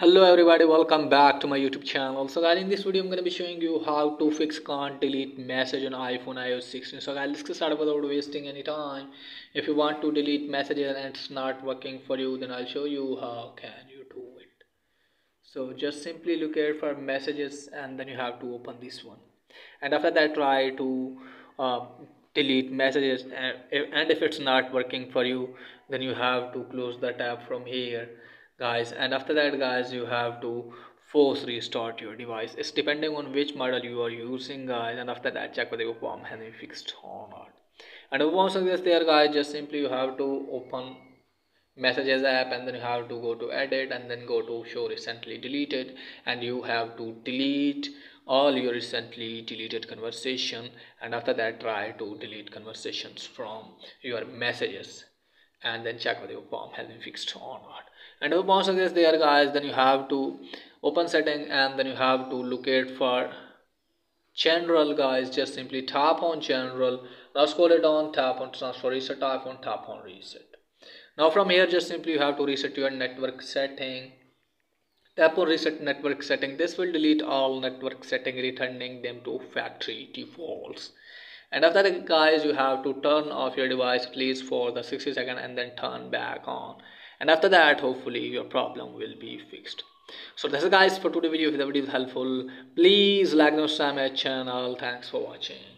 hello everybody. Welcome back to my youtube channel. So guys in this video i'm going to be showing you how to fix can't delete message on iphone ios 16 so guys let's get started without wasting any time. If you want to delete messages and it's not working for you then i'll show you how can you do it. So just simply look at for messages and then you have to open this one. And after that try to uh, delete messages and if it's not working for you then you have to close the tab from here guys and after that guys you have to force restart your device. It's depending on which model you are using guys and after that check whether your POM has been fixed or not. And once this there guys just simply you have to open messages app and then you have to go to edit and then go to show recently deleted and you have to delete all your recently deleted conversation and after that try to delete conversations from your messages and then check whether your POM has been fixed or not. And if once again there guys then you have to open setting and then you have to locate for general guys just simply tap on general. Now scroll it down tap on transfer reset tap on tap on reset. Now from here just simply you have to reset your network setting. Tap on reset network setting. This will delete all network setting returning them to factory defaults and after that guys you have to turn off your device at least for the 60 second and then turn back on. And after that hopefully your problem will be fixed. So that's it guys for today's video. If the video is helpful please like and subscribe my channel. Thanks for watching